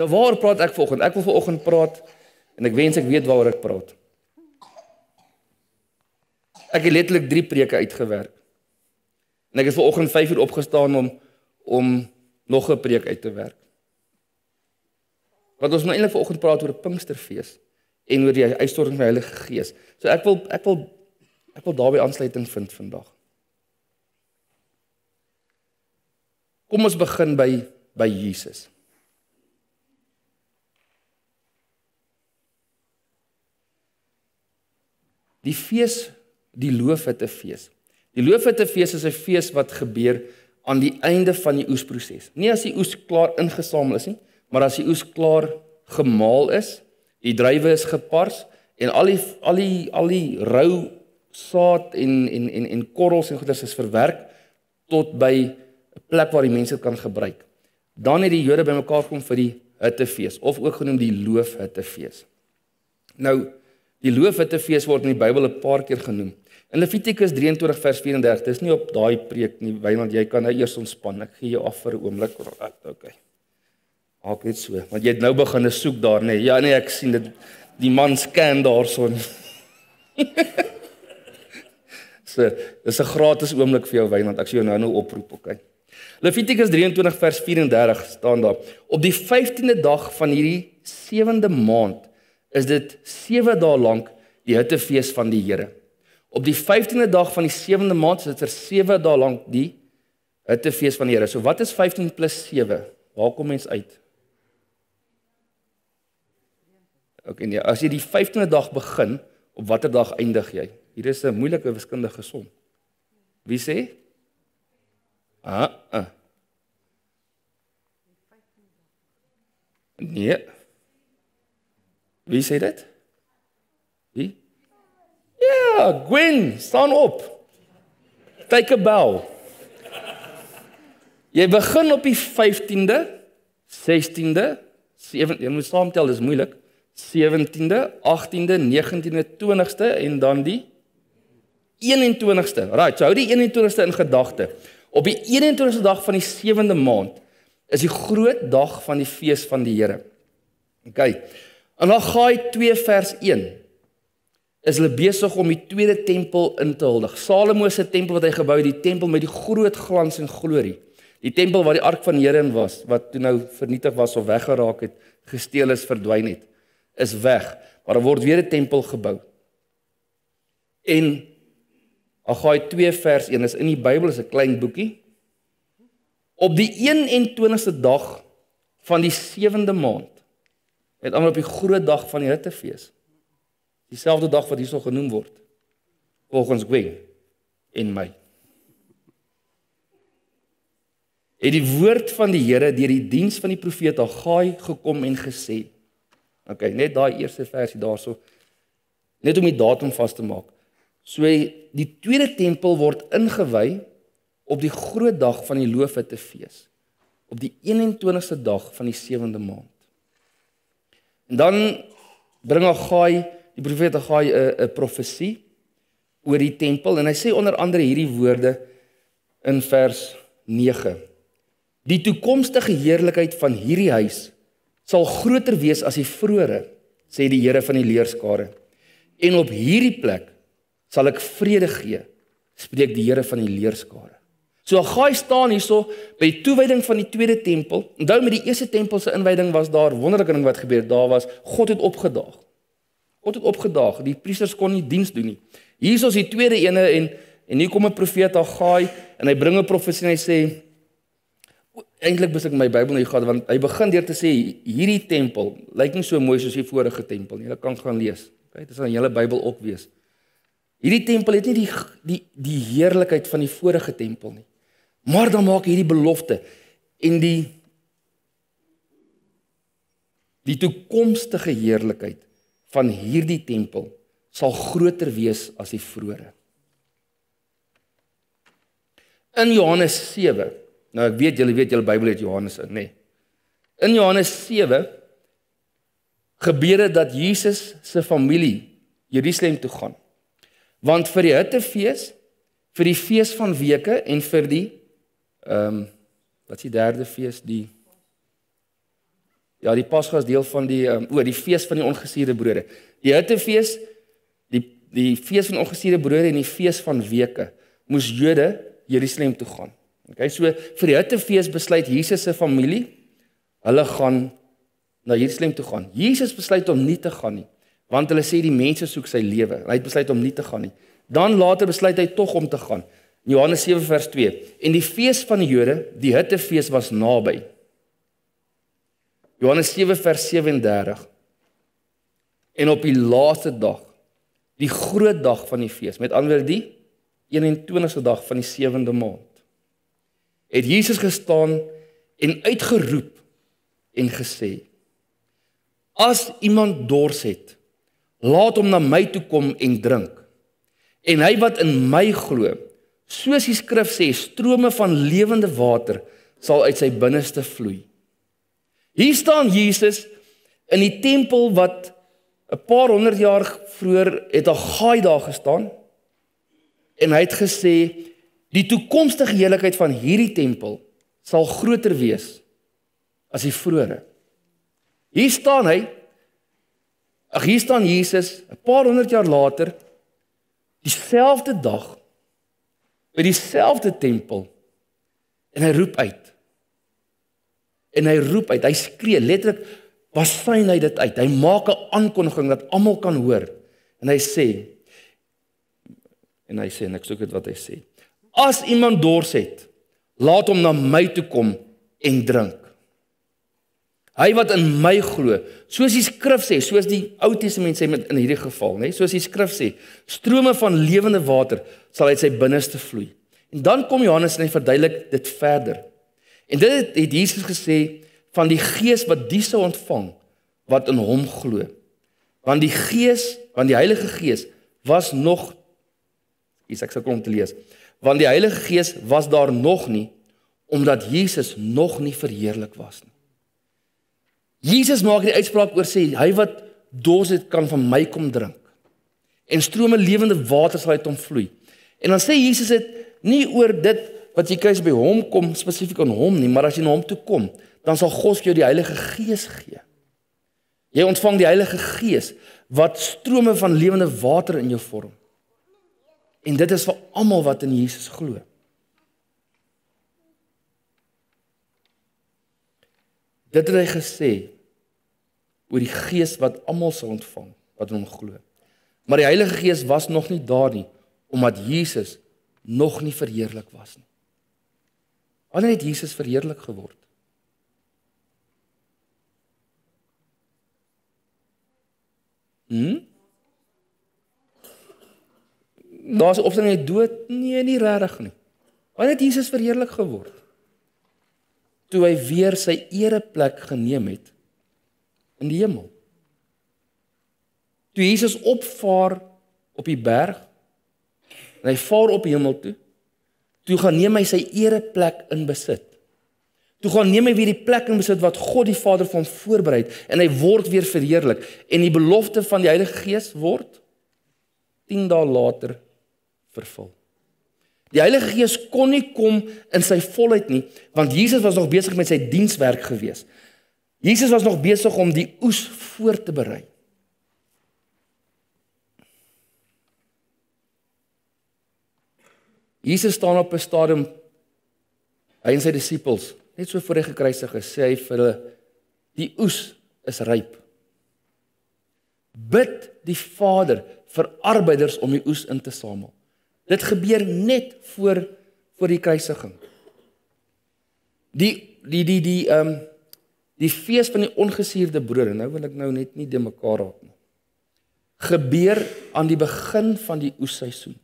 Nou waar praat ek vanoggend? Ek wil vanoggend praat en ek wens ek weet waaroor ek praat. Ek het letterlik 3 preke uitgewerk. En ek het vanoggend 5 uur opgestaan om om nog 'n preek uit te werk. Want ons moet eintlik vanoggend praat oor Pinksterfees en oor die uitstorting van die Heilige Gees. So ek wil ek wil ek wil daarbey aansluiting vind vandag. Kom ons begin by by Jesus. Die fees, die loofhuttefees. Die loofhuttefees is 'n fees wat gebeur aan die einde van die oesproses. Nie as die oes klaar ingesamel is nie, maar as die oes klaar gemaal is, die druiwe is gepars en al die al die al die rou saad en en en en korrels en goeders is verwerk tot by 'n plek waar die mense kan gebruik. Dan het die Jode bymekaar kom vir die hittefees of ook genoem die loofhittefees. Nou die loofhittefees word in die Bybel 'n paar keer genoem. In Levitikus 23 vers 34, dis nie op daai preek nie, want jy kan nou eers ontspan. Ek gee jou af vir 'n oomblik. Okay. Maak net so, want jy het nou begin soek daar nê. Nee. Ja nee, ek sien dit die man scan daarson. so, dis 'n gratis oomblik vir jou Wynand. Ek sien jou nou nou oproep, okay. Levitikus 23 vers 34 staan daar: Op die 15de dag van hierdie 7de maand is dit 7 dae lank die hittefees van die Here. Op die 15de dag van die 7de maand is dit vir 7 dae lank die hittefees van die Here. So wat is 15 plus 7? Waar kom mens uit? OK nee, as jy die 15de dag begin, op watter dag eindig jy? Hier is 'n moeilike wiskundige som. Wie sê? Ah. ah. Nee. Wie sê dit? Wie? Ja, Gwen, staan op. Take a bow. Jy begin op die 15de, 16de, 17de, jy moet saamtel, dis moeilik. 17de, 18de, 19de, 20ste en dan die 21ste. Right, so hou die 21ste in gedagte. Op die 21ste dag van die 7de maand is die groot dag van die fees van die Here. OK. En dan Gaai 2 vers 1 is hulle besig om die tweede tempel in te huldig. Salomo se tempel wat hy gebou het, die tempel met die groot glans en glorie. Die tempel waar die ark van die Here in was, wat toe nou vernietig was of weggeraak het, gesteel is, verdwyn het is weg, maar daar word weer 'n tempel gebou. En Agai 2 vers 1 is in die Bybel is 'n klein boekie. Op die 21ste dag van die 7de maand het almal op die groot dag van die Hittefees. Dieselfde dag wat hierso genoem word. Volgens Gwen en my. Het die woord van die Here deur die diens van die profeet Agai gekom en gesê: OK, net daai eerste versie daarso. Net om die datum vas te maak. So die tweede tempel word ingewy op die groot dag van die Loofhuttefees op die 21ste dag van die 7de maand. Dan bring Agai, die profeet Agai 'n 'n profesie oor die tempel en hy sê onder andere hierdie woorde in vers 9. Die toekomstige heerlikheid van hierdie huis sal groter wees as die vroeëre, sê die Here van die leerskare. En op hierdie plek sal ek vrede gee, spreek die Here van die leerskare. So Agai staan hierso by die toewyding van die tweede tempel. Onthou met die eerste tempel se inwyding was daar wonderlike ding wat gebeur. Daar was God het opgedaag. God het opgedaag. Die priesters kon nie diens doen nie. Hierso is die tweede ene en en hier kom 'n profeet Agai en hy bring 'n profesie en hy sê eintlik moet ek my Bybel nou gaan want hy begin deur te sê hierdie tempel lyk nie so mooi soos die vorige tempel nie. Jy kan gaan lees. Okay, dit sal in julle Bybel ook wees. Hierdie tempel het nie die die die heerlikheid van die vorige tempel nie. Maar dan maak hierdie belofte en die die toekomstige heerlikheid van hierdie tempel sal groter wees as die vorige. In Johannes 7 Nou ek weet julle weet julle Bybel het Johannes in, nê. Nee. In Johannes 7 gebeur dit dat Jesus se familie Jerusalem toe gaan. Want vir die Hittefees, vir die fees van weke en vir die ehm um, wat is die derde fees die Ja, die Pasga is deel van die um, o, die fees van die ongesuurde brode. Die Hittefees, die die fees van ongesuurde brode en die fees van weke moes Jode Jerusalem toe gaan. Okay, so vir die Hittefees besluit Jesus se familie hulle gaan na Jerusalem toe gaan. Jesus besluit om nie te gaan nie, want hulle sê die mense soek sy lewe. Hy het besluit om nie te gaan nie. Dan later besluit hy tog om te gaan. Johannes 7 vers 2. En die fees van die Jode, die Hittefees was naby. Johannes 7 vers 37. En op die laaste dag, die groot dag van die fees, met ander woorde die 21ste dag van die 7de maand, het Jesus gestaan en uitgeroep en gesê: As iemand dors het, laat hom na my toe kom en drink. En hy wat in my glo, soos die skrif sê, strome van lewende water sal uit sy binneste vloei. Hier staan Jesus in die tempel wat 'n paar honderd jaar vroeër het 'n gaai daar gestaan en hy het gesê die toekomstige heiligheid van hierdie tempel sal groter wees as die vroeëre. Hier staan hy Ag hier staan Jesus 'n paar honderd jaar later dieselfde dag by dieselfde tempel en hy roep uit en hy roep uit. Hy skree letterlik basyn hy dit uit. Hy maak 'n aankondiging dat almal kan hoor. En hy sê en hy sê en ek soek dit wat hy sê. As iemand dors het, laat hom na my toe kom en drink. Hy wat in my glo, soos die skrif sê, soos die Ou Testament sê met in hierdie geval, nê, soos die skrif sê, strome van lewende water sal uit sy binneste vloei. En dan kom Johannes en hy verduidelik dit verder. En dit het, het Jesus gesê van die Gees wat die sou ontvang wat in hom glo. Want die Gees, want die Heilige Gees was nog hier ek sal kom te lees. Want die Heilige Gees was daar nog nie omdat Jesus nog nie verheerlik was nie. Jesus maak die uitspraak oor sê hy wat dors het kan van my kom drink. En strome lewende water sal uit hom vloei. En dan sê Jesus dit nie oor dit wat jy kry by hom kom spesifiek aan hom nie, maar as jy na hom toe kom, dan sal God vir jou die Heilige Gees gee. Jy ontvang die Heilige Gees wat strome van lewende water in jou vorm. En dit is vir almal wat in Jesus glo. Dit het hy gesê oor die Gees wat almal sal ontvang wat in hom glo. Maar die Heilige Gees was nog nie daar nie omdat Jesus nog nie verheerlik was nie. Wanneer het Jesus verheerlik geword? Hm? Daar's opstaan hy dood? Nee, nie regtig nie. Wanneer het Jesus verheerlik geword? Toe hy weer sy ereplek geneem het in die hemel. Toe Jesus opvaar op die berg en hy vaar op hemel toe, Toe gaan neem hy sy ereplek in besit. Toe gaan neem hy weer die plek in besit wat God die Vader vir hom voorberei het en hy word weer verheerlik en die belofte van die Heilige Gees word 10 dae later vervul. Die Heilige Gees kon nie kom in sy volheid nie want Jesus was nog besig met sy dienswerk gewees. Jesus was nog besig om die oes voor te berei. Jesus staan op 'n stadium hy en sy disippels net so voor hy gekruisig is, sê hy vir hulle die oes is ryp. Bid die Vader vir arbeiders om die oes in te samel. Dit gebeur net voor voor die kruisiging. Die die die die ehm um, die fees van die ongesuurde brode. Nou wil ek nou net nie de mekaar raak nie. Gebeur aan die begin van die oesseisoen.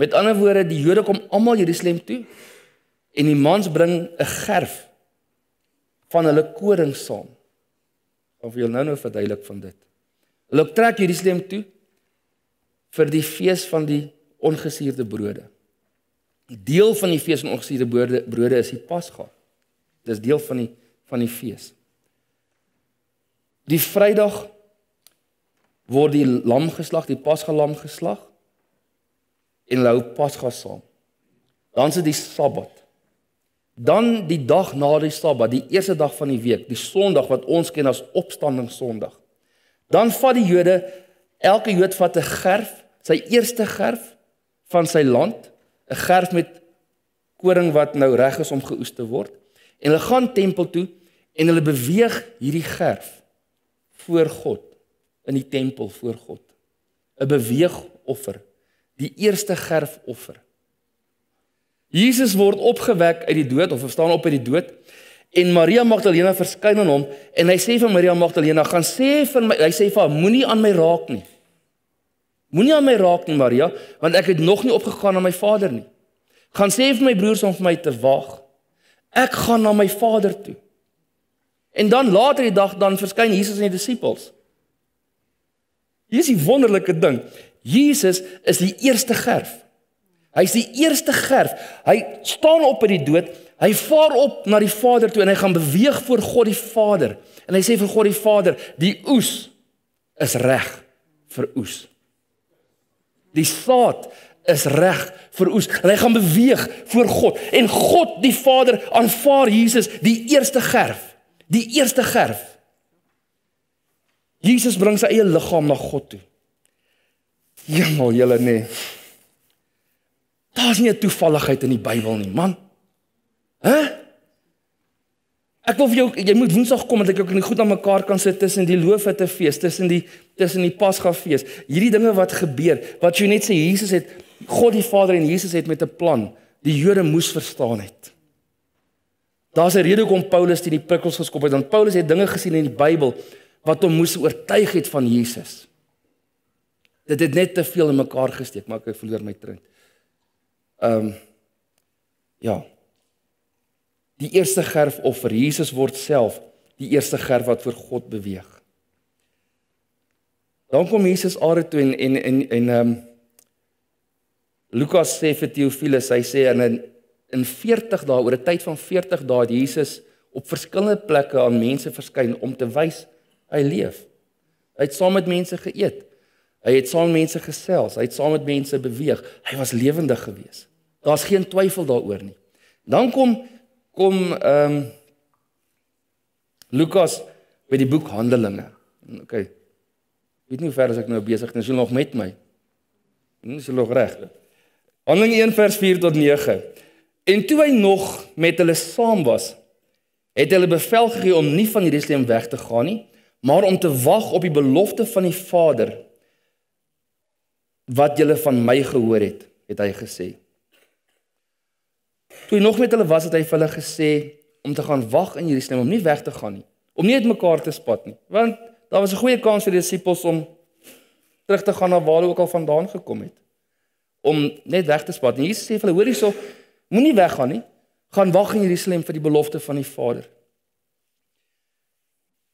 Met ander woorde, die Jode kom almal Jerusalem toe en die mans bring 'n gerf van hulle koring saam. Of jy nou nou verduidelik van dit. Hulle trek Jerusalem toe vir die fees van die ongesuurde brode. Deel van die fees van ongesuurde brode, brode is die Pasga. Dis deel van die van die fees. Die Vrydag word die lam geslag, die Pasga lam geslag en hulle hou Pasga saam. Dan is dit die Sabbat. Dan die dag na die Sabbat, die eerste dag van die week, die Sondag wat ons ken as Opstanding Sondag. Dan vat die Jode elke Jood vat 'n gerf, sy eerste gerf van sy land, 'n gerf met koring wat nou reg is om geoes te word. En hulle gaan tempel toe en hulle beweeg hierdie gerf voor God in die tempel voor God. 'n Beweegoffer, die eerste gerfoffer. Jesus word opgewek uit die dood of staan op uit die dood en Maria Magdalena verskyn aan hom en hy sê vir Maria Magdalena gaan sê vir my hy sê vir haar moenie aan my raak nie. Moenie aan my raak nie Maria want ek het nog nie opgegaan na my Vader nie. Gaan sê vir my broers om vir my te wag. Ek gaan na my Vader toe. En dan later die dag dan verskyn Jesus aan die disippels. Hier is die wonderlike ding. Jesus is die eerste gerf. Hy's die eerste gerf. Hy staan op uit die dood. Hy vaar op na die Vader toe en hy gaan beweeg voor God die Vader. En hy sê vir God die Vader, die oes is reg vir oes. Die saad is reg vir oes. Hy gaan beweeg voor God en God die Vader aanvaar Jesus die eerste gerf. Die eerste gerf. Jesus bring sy eie liggaam na God toe. Hemel, julle nee. Daar's nie 'n toevalligheid in die Bybel nie, man. Hæ? Ek wil vir jou jy moet Woensdag kom dat ek in die goed aan mekaar kan sit tussen die loofete fees, tussen die tussen die Pasgafees. Hierdie dinge wat gebeur, wat jy net sê Jesus het God die Vader en Jesus het met 'n plan. Die Jode moes verstaan het. Daar's 'n rede hoekom Paulus teen die prikkels geskop het, want Paulus het dinge gesien in die Bybel wat hom moes oortuig het van Jesus. Dit het net te veel in mekaar gesteek, maar ek verloor my trend. Ehm um, ja. Die eerste gerfoffer, Jesus word self die eerste gerf wat voor God beweeg. Dan kom Jesus aarde toe en en en en ehm um, Lukas sê vir Theophilus, hy sê in in 40 dae oor 'n tyd van 40 dae het Jesus op verskillende plekke aan mense verskyn om te wys hy leef. Hy het saam met mense geëet. Hy het saam met mense gesels, hy het saam met mense beweeg. Hy was lewendig geweest. Daar's geen twyfel daaroor nie. Dan kom kom ehm um, Lukas by die boek Handelinge. OK. Weet nie hoe ver as ek nou besig is, is jy nog met my? Nie is jy nog reg? Handelinge 1 vers 4 tot 9. En toe hy nog met hulle saam was, het hulle bevel gegee om nie van Jerusalem weg te gaan nie, maar om te wag op die belofte van die Vader wat julle van my gehoor het, het hy gesê. Toe hy nog met hulle was, het hy vir hulle gesê om te gaan wag in Jerusalem om nie weg te gaan nie, om nie uitmekaar te spat nie, want daar was 'n goeie kans vir die disippels om terug te gaan na waar hulle ook al vandaan gekom het om net weg te spat. En Jesus sê vir hulle, hoor hierso, moenie weggaan nie. Gaan wag in Jerusalem vir die belofte van die Vader.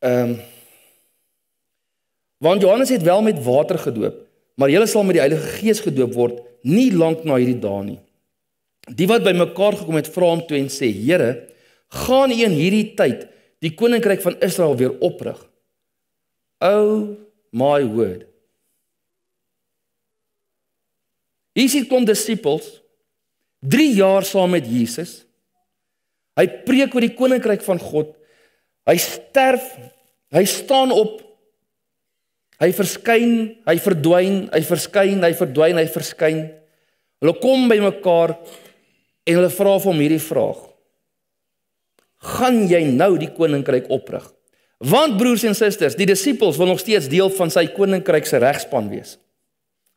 Ehm um, Want Johannes het wel met water gedoop, maar julle sal met die Heilige Gees gedoop word nie lank na hierdie dae nie. Die wat bymekaar gekom het, vra hom toe en sê: "Here, gaan U in hierdie tyd die koninkryk van Israel weer oprig?" Oh my word. Hier sien kom disippels 3 jaar saam met Jesus. Hy preek oor die koninkryk van God. Hy sterf, hy staan op. Hy verskyn, hy verdwyn, hy verskyn, hy verdwyn, hy verskyn. Hulle kom bymekaar En hulle vra vir hom hierdie vraag: Gaan jy nou die koninkryk oprig? Want broers en susters, die disippels wil nog steeds deel van sy koninkryk se regspan wees.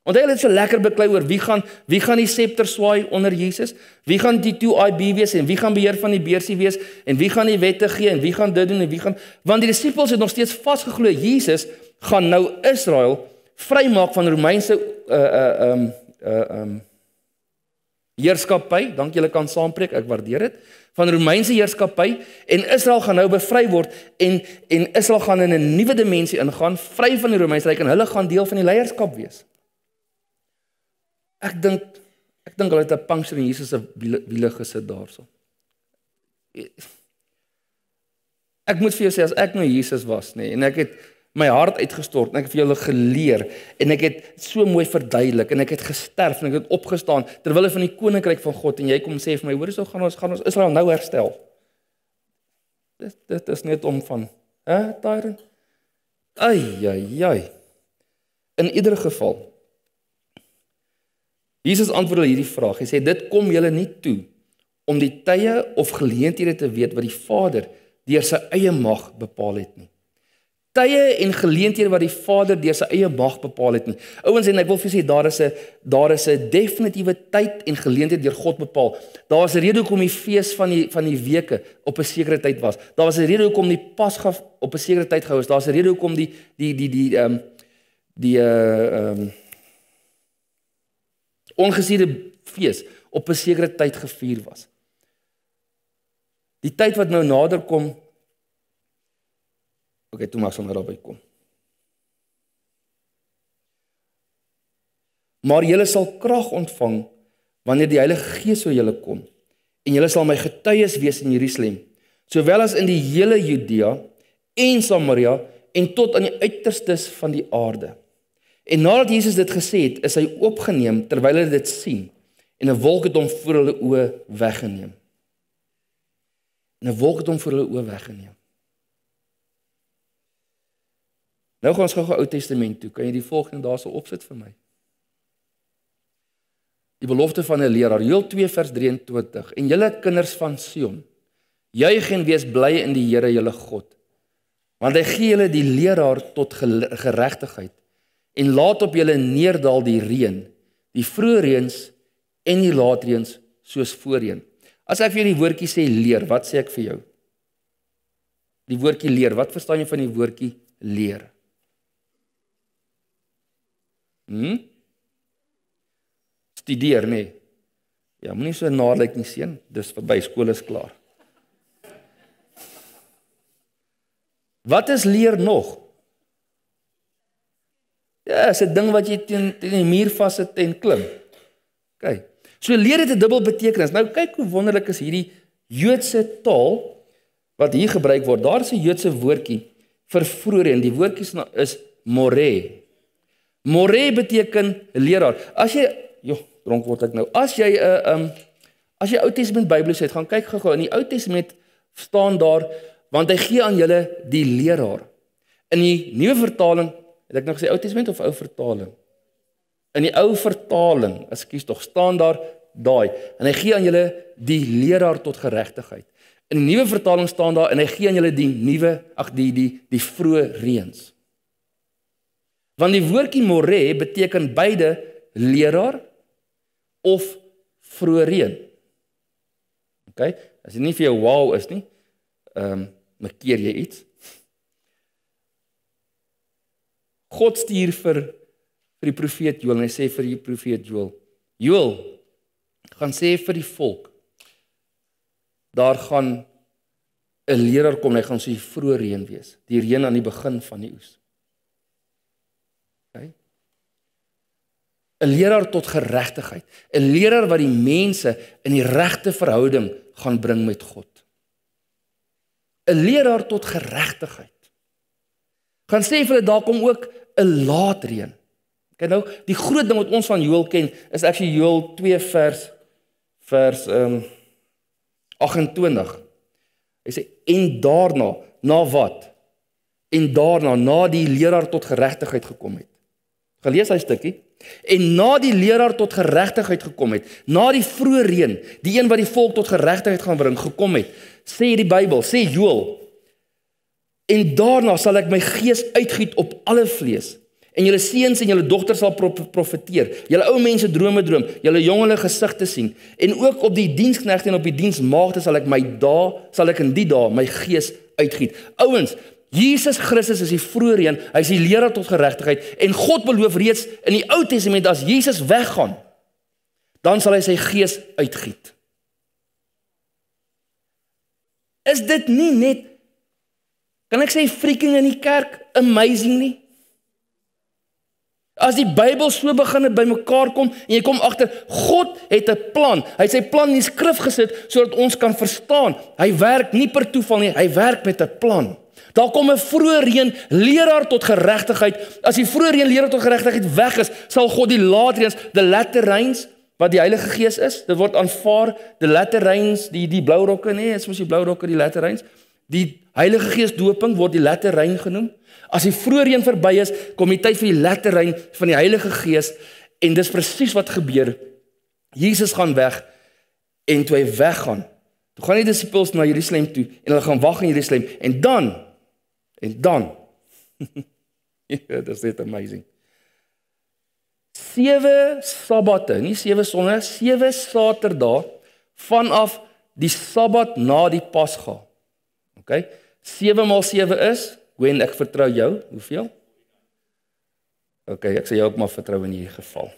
Want hulle het so lekker beklei oor wie gaan wie gaan die septer swaai onder Jesus? Wie gaan die 2IB wees en wie gaan beheer van die beursie wees? En wie gaan die wette gee en wie gaan dit doen en wie gaan want die disippels het nog steeds vasgeglo Jesus gaan nou Israel vrymaak van Romeinse uh uh um uh um heerskappy, dank julle kan saampreek, ek waardeer dit, van Romeinse heerskappy. En Israel gaan nou bevry word en en Israel gaan in 'n nuwe dimensie ingaan, vry van die Romeinse ryk en hulle gaan deel van die leierskap wees. Ek dink ek dink hulle het 'n puncture in Jesus se wiele gesit daarso. Ek moet vir jou sê as ek nou Jesus was, nê, nee, en ek het my hart uitgestort en ek het vir julle geleer en ek het so mooi verduidelik en ek het gesterf en ek het opgestaan terwyl hulle van die koninkryk van God en jy kom sê vir my hoor hoe gaan ons gaan ons Israel nou herstel. Dit dit is net om van hè Tyron? Ai ai ai. In ieder geval Jesus antwoord hierdie vraag hy sê dit kom julle nie toe om die tye of geleenthede te weet wat die Vader deur sy eie mag bepaal het nie. Tye en geleenthede wat die Vader deur sy eie mag bepaal het nie. Ouens en ek wil vir julle sê daar is 'n daar is 'n definitiewe tyd en geleentheid deur God bepaal. Daar was 'n rede hoekom die fees van die van die weke op 'n sekere tyd was. Daar was 'n rede hoekom die Pasga op 'n sekere tyd gehou is. Daar's 'n rede hoekom die die die die ehm die uh ehm um, ongesiede fees op 'n sekere tyd gevier was. Die tyd wat nou nader kom. OK, toe ons nou daarby kom. Maar julle sal krag ontvang wanneer die Heilige Gees oor julle kom en julle sal my getuies wees in Jerusalem, sowel as in die hele Judea en Samaria en tot aan die uiterstes van die aarde. En nadat Jesus dit gesê het, is hy opgeneem terwyl hulle dit sien en 'n wolk het hom voor hulle oë weggeneem en 'n wolk het hom voor hulle oë weggeneem. Nou gaan ons gou-gou Ou Testament toe. Kan jy die volgende daarso opsit vir my? Die belofte van 'n leraar, Joël 2 vers 23. En julle kinders van Sion, juig en wees bly in die Here julle God. Want hy gee julle die leraar tot geregtigheid en laat op julle neerdal die reën, die vroeë reëns en die laatreëns soos voorheen. As ek vir jou die woordjie sê leer, wat sê ek vir jou? Die woordjie leer, wat verstaan jy van die woordjie leer? Hm? Studeer, nê? Nee. Ja, moenie so naarlyk nie, seun. Dis verby, skool is klaar. Wat is leer nog? Ja, is 'n ding wat jy teen teen die muur vassit en klim. OK. So leer het 'n dubbel betekenis. Nou kyk hoe wonderlik is hierdie Joodse taal wat hier gebruik word. Daar is 'n Joodse woordjie vir vroeër en die woordjie is more. More beteken leraar. As jy joh, dronk word ek nou. As jy 'n uh, eh, um as jy Ou Testament Bybel het, gaan kyk gou-gou in die Ou Testament staan daar want hy gee aan julle die leraar. In die nuwe vertaling, het ek nou gesê Ou Testament of ou vertaling? In die ou vertaling, ekskuus tog, staan daar daai en hy gee aan julle die leraar tot geregtigheid. In die nuwe vertaling staan daar en hy gee aan julle die nuwe ag die die die vroeë reëns. Want die woordjie more beteken beide leraar of vroeë reën. OK? As dit nie vir jou wow is nie, ehm um, markeer jy iets. God stuur vir vir die profeet Joël en hy sê vir die profeet Joël: "Joël, gaan sê vir die volk daar gaan 'n leraar kom, hy gaan so die vroeë reën wees, die reën aan die begin van die oes." OK? 'n Leraar tot geregtigheid, 'n leraar wat die mense in die regte verhouding gaan bring met God. 'n Leraar tot geregtigheid. Gaan sê vir hulle daar kom ook 'n laat reën. Kyk nou, die groot ding wat ons van Joël ken is actually Joël 2 vers vers ehm um, 28. Hy sê en daarna, na wat? En daarna na die leraar tot geregtigheid gekom het. Gelees hy stukkie? En na die leraar tot geregtigheid gekom het, na die vroeë reën, die een wat die volk tot geregtigheid gaan bring, gekom het, sê die Bybel, sê Joël. En daarna sal ek my gees uitgiet op alle vlees En julle seuns en julle dogters sal profeteer. Julle ou mense drome droom, julle jongelike gesigte sien. En ook op die diensknegte en op die diensmaagde sal ek my dae, sal ek in die dae my gees uitgiet. Ouens, Jesus Christus is die vroeë reën, hy is die leraar tot geregtigheid en God beloof reeds in die Ou Testament as Jesus weggaan, dan sal hy sy gees uitgiet. Is dit nie net kan ek sê freaking in die kerk amazing nie? As die Bybel so begin het bymekaar kom en jy kom agter God het 'n plan. Hy het sy plan in die skrif gesit sodat ons kan verstaan. Hy werk nie per toeval nie, hy werk met 'n plan. Daar kom 'n vroeë reën leraar tot geregtigheid. As die vroeë reën leraar tot geregtigheid weg is, sal God die laat reëns, the latter rains wat die Heilige Gees is. Dit word aanvaar, the latter rains, die die blou rokke nê, is mos die blou rokke die latter rains. Die Heilige Gees doping word die latter reën genoem. As die vroeë reën verby is, kom die tyd vir die letter reën van die Heilige Gees en dis presies wat gebeur. Jesus gaan weg en toe hy weggaan, toe gaan die disippels na Jerusalem toe en hulle gaan wag in Jerusalem en dan en dan Dit is net amazing. Sewe sabbate, nie sewe sonne, sewe saterdae vanaf die sabbat na die Pasga. OK? 7 maal 7 is Gwen, ek vertrou jou. Hoeveel? OK, ek sê jou ook maar vertrou in hierdie geval.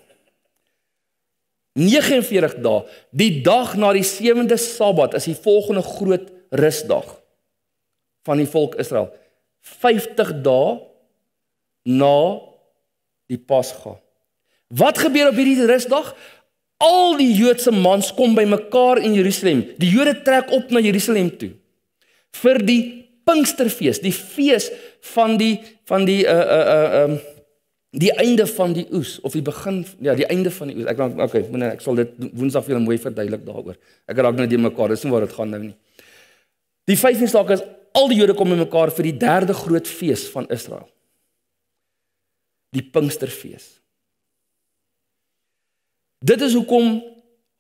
49 dae. Die dag na die 7de Sabbat is die volgende groot rusdag van die volk Israel. 50 dae na die Pasga. Wat gebeur op hierdie rusdag? Al die Joodse mans kom bymekaar in Jerusalem. Die Jode trek op na Jerusalem toe vir die Pinksterfees, die fees van die van die uh uh uh um die einde van die oes of die begin ja, die einde van die oes. Ek dan okay, meneer, ek sal dit Woensdag vir julle mooi verduidelik daaroor. Ek raak nou net mekaar, dis nie waar dit gaan nou nie. Die 15 dae is al die Jode kom bymekaar vir die derde groot fees van Israel. Die Pinksterfees. Dit is hoekom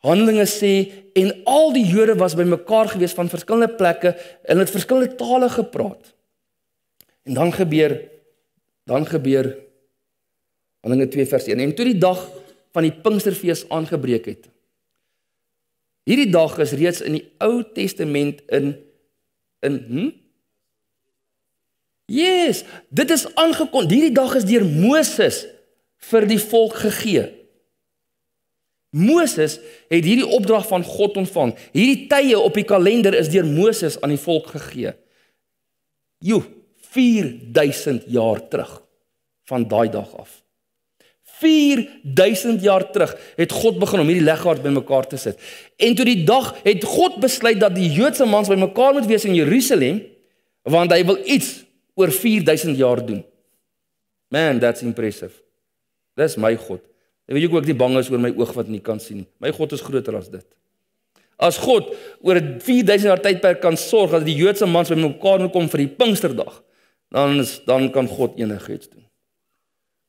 Handelinge sê en al die Jode was bymekaar gewees van verskillende plekke en het verskillende tale gepraat. En dan gebeur dan gebeur Handelinge 2 vers 1 en toe die dag van die Pinksterfees aangebreek het. Hierdie dag is reeds in die Ou Testament in in hm? Yes, dit is aangekondig. Hierdie dag is deur Moses vir die volk gegee. Moses het hierdie opdrag van God ontvang. Hierdie tye op die kalender is deur Moses aan die volk gegee. Jo, 4000 jaar terug van daai dag af. 4000 jaar terug het God begin om hierdie legkaart bymekaar te sit. En toe die dag het God besluit dat die Joodse mans bymekaar moet wees in Jerusalem want hy wil iets oor 4000 jaar doen. Man, that's impressive. Dis my God. Ek weet ook nie bang is oor my oog wat nie kan sien nie. My God is groter as dit. As God oor 'n 4000 jaar tydperk kan sorg dat die Joodse mans by mekaar kom vir die Pinksterdag, dan is dan kan God enigiets doen.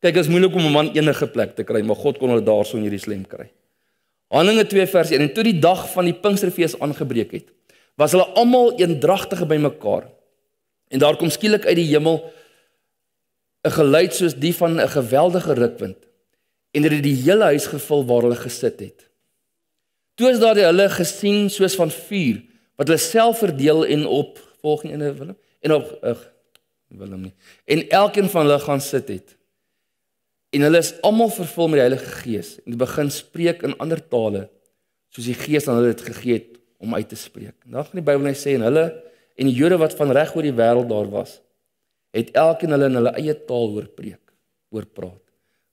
Kyk, is moeilik om 'n man enige plek te kry, maar God kon hulle daarso in Jerusalem kry. Handelinge 2 vers 1 en toe die dag van die Pinksterfees aangebreek het, was hulle almal eendragtige by mekaar. En daar kom skielik uit die hemel 'n geluid soos die van 'n geweldige rukwind en dit het die hele huis gevul waar hulle gesit het. Toe is daar hulle gesien soos van vuur wat hulle self verdeel en op volging in 'n Willem en op ag Willem nie. En elkeen van hulle gaan sit het. En hulle is almal vervul met die Heilige Gees en begin spreek in ander tale soos die Gees aan hulle dit gegee het om uit te spreek. Dan gaan die Bybel net sê en hulle en die Jode wat van reg oor die wêreld daar was, het elkeen hulle in hulle eie taal hoor preek, hoor praat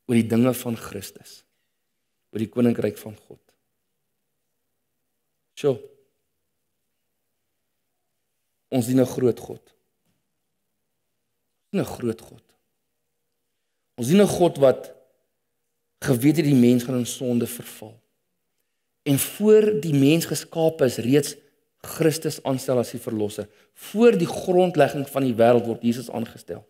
oor die dinge van Christus. Oor die koninkryk van God. So. Ons dien 'n groot God. 'n groot God. Ons dien 'n God wat geweet het die mens gaan in sonde verval. En voor die mens geskape is reeds Christus aanstel as die verlosser. Voor die grondlegging van die wêreld word Jesus aangestel.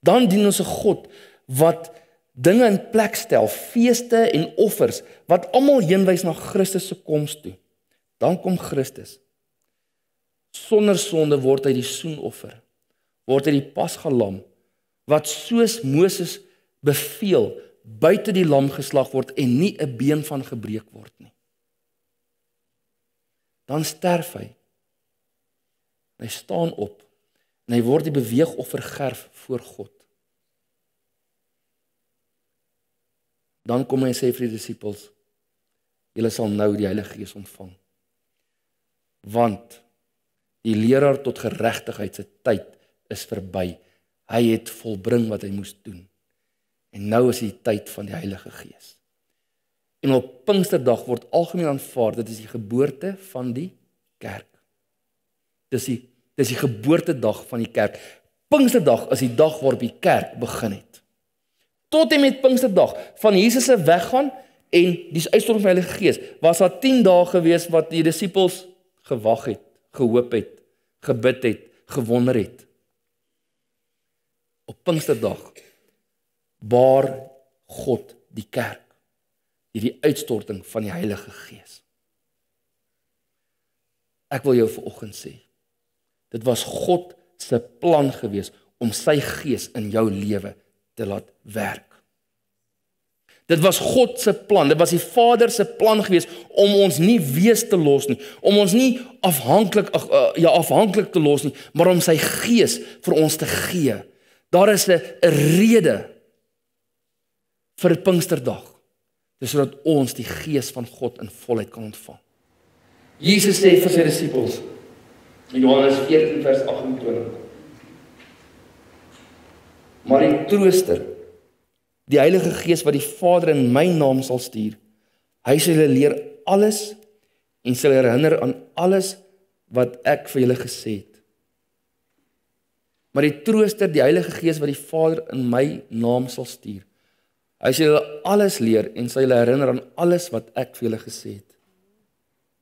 Dan dien ons 'n God wat dinge in plek stel, feeste en offers wat almal heenwys na Christus se koms toe. Dan kom Christus. Sonder sonde word hy die soenoffer. Word hy die pasgalam wat soos Moses beveel buite die lam geslag word en nie 'n been van gebreek word nie. Dan sterf hy. Hy staan op en hy word die beweegoffer gerf voor God. Dan kom hy en sê vir die disippels: Julle sal nou die Heilige Gees ontvang. Want die leraar tot geregtigheid se tyd is verby. Hy het volbring wat hy moes doen. En nou is die tyd van die Heilige Gees. En op Pinksterdag word algemeen aanvaar dit is die geboorte van die kerk. Dis die dis die geboortedag van die kerk. Pinksterdag is die dag waarop die kerk begin het. Tot en met Pinksterdag van Jesus se weggaan en die uitstorting van die Heilige Gees was daar 10 dae gewees wat die disippels gewag het, gehoop het, gebid het, gewonder het. Op Pinksterdag baar God die kerk hierdie uitstorting van die Heilige Gees. Ek wil jou vanoggend sê, dit was God se plan gewees om sy gees in jou lewe te laat werk. Dit was God se plan. Dit was die Vader se plan gewees om ons nie wees te los nie, om ons nie afhanklik uh, ja afhanklik te los nie, maar om sy gees vir ons te gee. Daar is 'n rede vir Pinksterdag. Dis sodat ons die gees van God in volheid kan ontvang. Jesus sê vir sy disippels in Johannes 14 vers 28 Maar die trooster die Heilige Gees wat die Vader in my naam sal stuur. Hy sal julle leer alles en sal herinner aan alles wat ek vir julle gesê het. Maar die Trooster, die Heilige Gees wat die Vader in my naam sal stuur. Hy sal julle alles leer en sal julle herinner aan alles wat ek vir julle gesê het.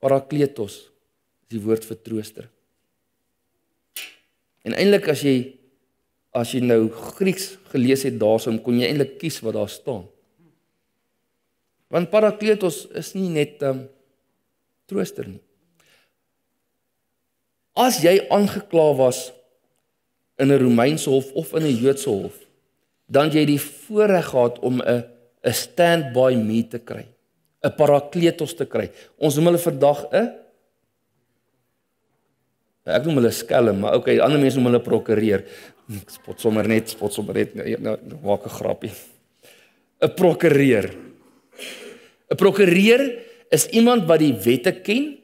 Parakletos is die woord vir trooster. En eintlik as jy as jy nou Grieks gelees het daarsoom kon jy eintlik kies wat daar staan. Want Parakletos is nie net 'n um, trooster nie. As jy aangekla was in 'n Romeinse hof of in 'n Joodse hof, dan jy die voorreg gehad om 'n 'n stand-by me te kry, 'n Parakletos te kry. Ons noem hulle vandag 'n Ek noem hulle skelm, maar okay, ander mense noem hulle prokureur. Ek spot sommer net, spot sommer net nou, nou, nou maak 'n grappie. 'n Prokureur. 'n Prokureur is iemand wat die wette ken,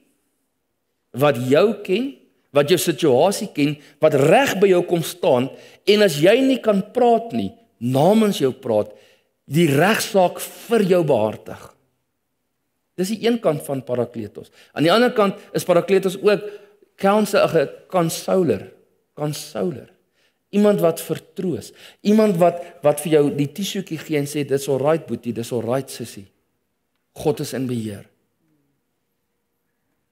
wat jou ken, wat jou situasie ken, wat reg by jou kom staan en as jy nie kan praat nie, namens jou praat, die regsaak vir jou behartig. Dis die een kant van Parakletos. Aan die ander kant is Parakletos ook counsel 'n consoler, consoler. Iemand wat vertroos. Iemand wat wat vir jou die tissuetjie gee en sê dit's alright boetie, dis alright sussie. God is in beheer.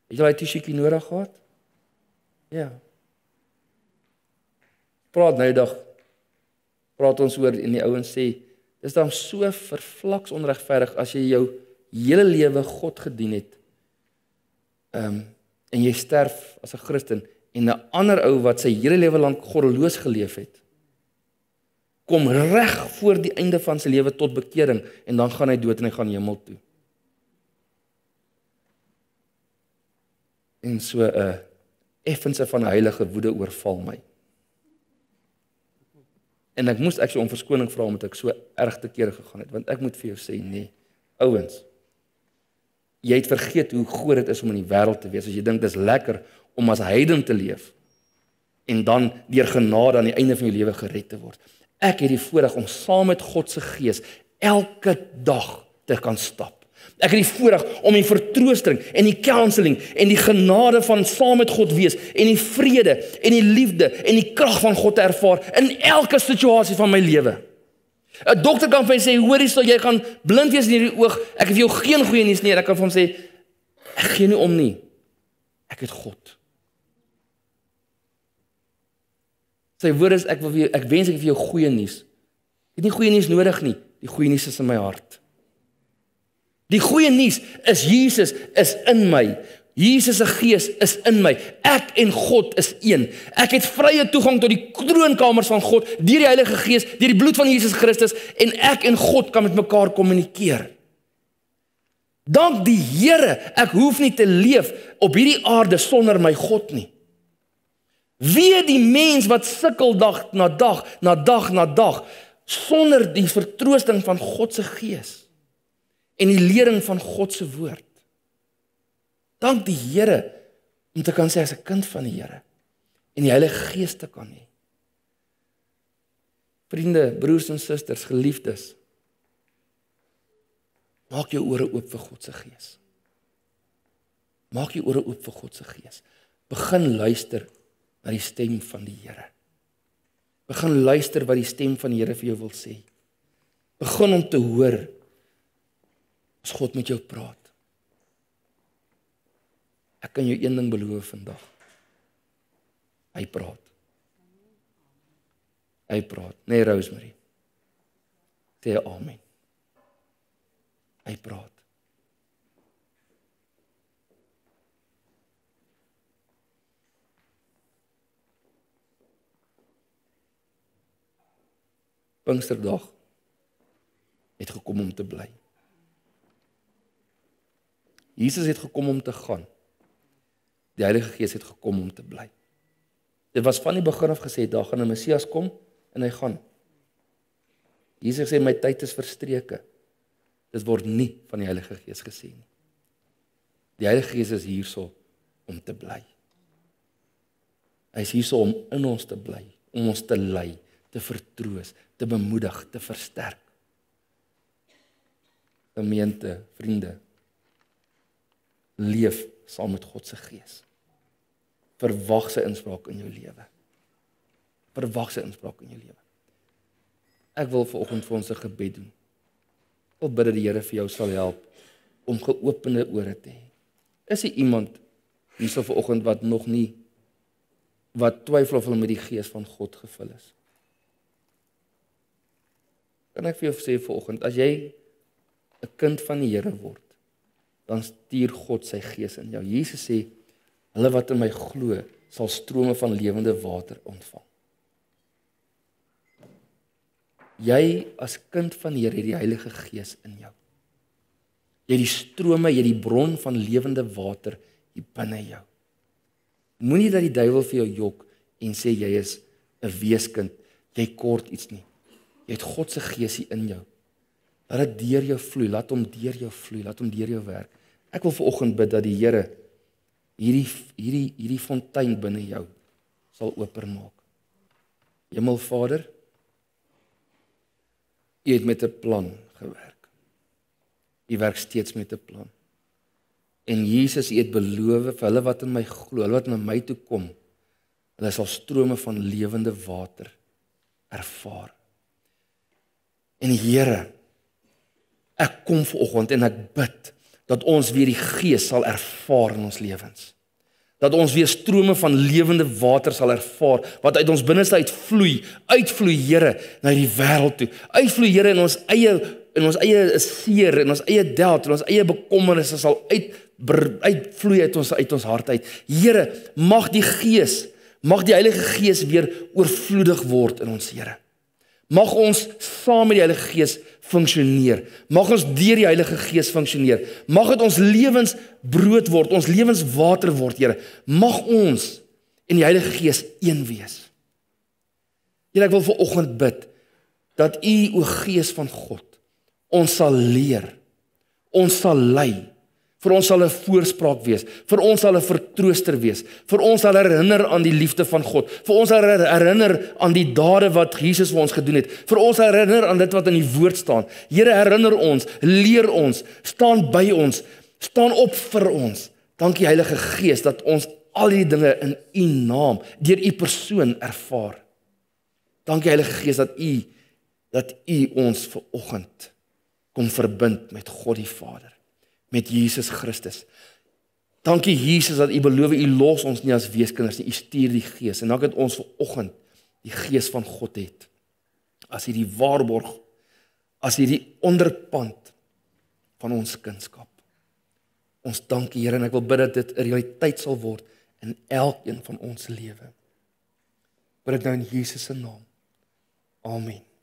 Het jy daai tissuetjie nodig gehad? Ja. Praat nou dag. Praat ons oor en die ouens sê dis dan so vervlaks onregverdig as jy jou hele lewe God gedien het. Ehm um, en jy sterf as 'n Christen en 'n ander ou wat sy hele lewe lank goddeloos geleef het kom reg voor die einde van sy lewe tot bekering en dan gaan hy dood en hy gaan hemel toe. En so 'n uh, effense van heilige woede oorval my. En ek moes ek so om verskoning vra omdat ek so erg te kere gegaan het want ek moet vir jou sê nee ouens jy het vergeet hoe groot dit is om in die wêreld te wees as jy dink dis lekker om as heiden te leef en dan deur genade aan die einde van jou lewe gered te word. Ek het die voorreg om saam met God se Gees elke dag te kan stap. Ek het die voorreg om die vertroosting en die counselling en die genade van saam met God wees en die vrede en die liefde en die krag van God te ervaar in elke situasie van my lewe. 'n Dokter kan vir my sê, "Hoorie, sal jy gaan blind wees in hierdie oog? Ek het vir jou geen goeie nuus nie." Ek kan vir hom sê, "Ek gee nie om nie. Ek het God." Sy woorde is ek wil vir ek wens ek vir jou goeie nuus. Ek het nie goeie nuus nodig nie. Die goeie nuus is in my hart. Die goeie nuus is Jesus is in my. Jesus se gees is in my. Ek en God is een. Ek het vrye toegang tot die troonkamers van God deur die Heilige Gees, deur die bloed van Jesus Christus en ek en God kan met mekaar kommunikeer. Dank die Here, ek hoef nie te leef op hierdie aarde sonder my God nie. Wie die mens wat sukkel dag na dag na dag na dag sonder die vertroosting van God se gees en die lering van God se woord. Dank die Here om te kan sê as 'n kind van die Here en die Heilige Gees te kan hê. Vriende, broers en susters, geliefdes, Maak jou ore oop vir God se gees. Maak jou ore oop vir God se gees. Begin luister na die stem van die Here. Begin luister wat die stem van die Here vir jou wil sê. Begin om te hoor as God met jou praat. Ek kan jou een ding beloof vandag. Hy praat. Hy praat. Nee Rosemary. Sê amen. Hy praat. Pinksterdag het gekom om te bly. Jesus het gekom om te gaan. Die Heilige Gees het gekom om te bly. Dit was van die begin af gesê daar gaan 'n Messias kom en hy gaan. Jesus sê my tyd is verstreke. Dit word nie van die Heilige Gees gesê nie. Die Heilige Gees is hierso om te bly. Hy is hierso om in ons te bly, om ons te lei, te vertroos, te bemoedig, te versterk. Gemeente, vriende, leef saam met God se Gees. Verwag sy inspraak in jou lewe. Verwag sy inspraak in jou lewe. Ek wil vanoggend vir ons 'n gebed doen. Ek bid dat die Here vir jou sal help om geopende ore te hê. Is daar iemand hierso vanoggend wat nog nie wat twyfel of hulle met die gees van God gevul is? Kan ek vir jou sê vanoggend as jy 'n kind van die Here word, dan stuur God sy gees in jou. Jesus sê hulle wat in my glo, sal strome van lewende water ontvang. Jy as kind van die Here het die Heilige Gees in jou. Jy het die strome, jy het die bron van lewende water hier binne jou. Moenie dat die duiwel vir jou jok en sê jy is 'n weeskind, jy kort iets nie. Jy het God se Gees hier in jou. Laat dit deur jou vloei, laat hom deur jou vloei, laat hom deur jou werk. Ek wil vanoggend bid dat die Here hierdie hierdie hierdie fontein binne jou sal oopmaak. Hemelvader, U het met 'n plan gewerk. U werk steeds met 'n plan. En Jesus, het beloof vir hulle wat in my glo, hulle wat na my toe kom, hulle sal strome van lewende water ervaar. En Here, ek kom vanoggend en ek bid dat ons weer die Gees sal ervaar in ons lewens dat ons weer strome van lewende water sal ervaar wat uit ons binneste uitvloei, uitvloei Here na hierdie wêreld toe. Uitvloei Here in ons eie in ons eie seer en ons eie delt en ons eie bekommernisse sal uit uitvloei uit ons uit ons hart uit. Here, mag die Gees, mag die Heilige Gees weer oorvloedig word in ons Here. Mag ons saam met die Heilige Gees funksioneer. Mag ons deur die Heilige Gees funksioneer. Mag dit ons lewens brood word, ons lewens water word, Here. Mag ons en die Heilige Gees een wees. Here, ek wil vir oggend bid dat U o Gees van God ons sal leer. Ons sal lei Vir ons sal 'n voorspraak wees. Vir ons sal 'n vertrooster wees. Vir ons sal herinner aan die liefde van God. Vir ons sal herinner aan die dade wat Jesus vir ons gedoen het. Vir ons herinner aan dit wat in die woord staan. Here herinner ons, leer ons, staan by ons, staan op vir ons. Dankie Heilige Gees dat ons al hierdie dinge in U naam, deur U persoon ervaar. Dankie Heilige Gees dat U dat U ons ver oggend kom verbind met God die Vader met Jesus Christus. Dankie Jesus dat U beloof U los ons nie as weeskinders nie. U stuur die Gees en dankie dat ons ver oggend die Gees van God het. As hierdie waarborg, as hierdie onderpand van ons kunskap. Ons dankie Here en ek wil bid dat dit 'n realiteit sal word in elkeen van ons lewe. Bid dit nou in Jesus se naam. Amen.